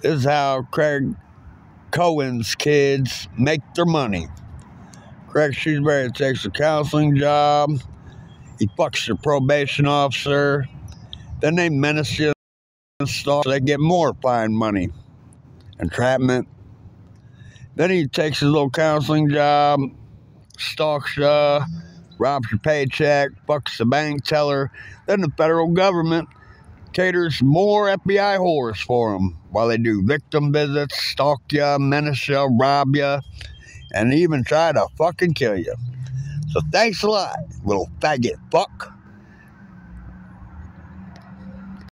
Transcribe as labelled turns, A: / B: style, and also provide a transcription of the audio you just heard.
A: This is how Craig Cohen's kids make their money. Craig Shrewsbury takes a counseling job. He fucks your probation officer. Then they menace you and stuff. They get more fine money. Entrapment. Then he takes his little counseling job, stalks you, robs your paycheck, fucks the bank teller. Then the federal government caters more FBI whores for him while they do victim visits, stalk you, menace you, rob you, and even try to fucking kill you. So thanks a lot, little faggot fuck.